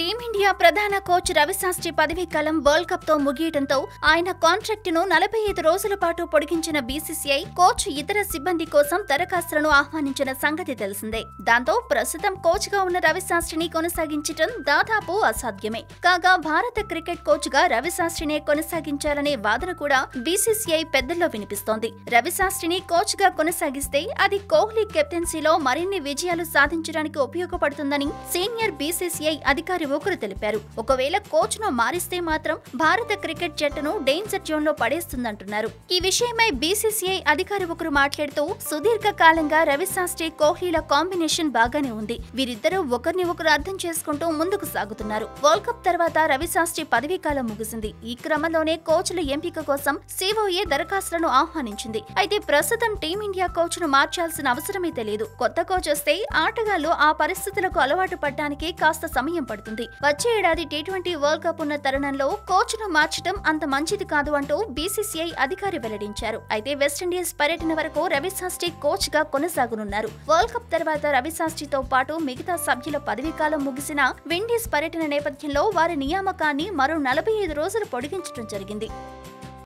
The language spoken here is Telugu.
టీమిండియా ప్రధాన కోచ్ రవిశాస్త్రి పదవీకాలం వరల్డ్ కప్తో ముగియడంతో ఆయన కాంట్రాక్ట్ను నలభై ఐదు రోజుల పాటు పొడిగించిన బీసీసీఐ కోచ్ ఇతర సిబ్బంది కోసం దరఖాస్తులను ఆహ్వానించిన సంగతి తెలిసిందే. దాంతో ప్రస్తుతం కోచ్గా ఉన్న రవిశాస్త్రిని కొనసాగించడం దాదాపు అసాధ్యమే. కాగా భారత క్రికెట్ కోచ్గా రవిశాస్త్రినే కొనసాగించాలనే వాదన కూడా బీసీసీఐ పెద్దల్లో వినిపిస్తోంది. రవిశాస్త్రిని కోచ్గా కొనసాగిస్తే అది కోహ్లీ కెప్టెన్సీలో మరిన్ని విజయాలు సాధించడానికి ఉపయోగపడుతుందని సీనియర్ బీసీసీఐ అధికారి ఒకరు తెలిపారు. ఒకవేళ కోచ్ను మారిస్తే మాత్రం భారత క్రికెట్ జట్టును డేంజర్ జోన్లో పడేస్తుందంటున్నారు. ఈ విషయమై బీసీసీఐ అధికారి ఒకరు మాట్లాడుతూ సుదీర్ఘ కాలంగా రవిశాస్త్రి కోహ్లీల కాంబినేషన్ బాగానే ఉంది. వీరిద్దరూ ఒకరిని ఒకరు అర్థం చేసుకుంటూ ముందుకు సాగుతున్నారు. వరల్డ్ కప్ తర్వాత రవిశాస్త్రి పదవీ కాలం ముగిసింది. ఈ క్రమంలోనే కోచ్ల ఎంపిక కోసం సిఓఏ దరఖాస్తులను ఆహ్వానించింది. అయితే ప్రస్తుతం టీమిండియా కోచ్ను మార్చాల్సిన అవసరమైతే లేదు కొత్త కోచ్ వస్తే ఆటగాళ్ళు ఆ పరిస్థితులకు అలవాటు పడడానికి కాస్త సమయం పడుతుంది. వచ్చే ఏడాది టీ ట్వంటీ వరల్డ్ కప్ ఉన్న తరుణంలో కోచ్ను మార్చడం అంత మంచిది కాదు అంటూ బీసీసీఐ అధికారి వెల్లడించారు. అయితే వెస్టిండీస్ పర్యటన వరకు రవిశాస్త్రి కోచ్గా కొనసాగనున్నారు. వరల్డ్ కప్ తర్వాత రవిశాస్త్రితో పాటు మిగతా సభ్యుల పదవీ కాలం ముగిసిన విండీస్ పర్యటన నేపథ్యంలో వారి నియామకాన్ని మరో నలభై ఐదు రోజులు పొడిగించడం జరిగింది.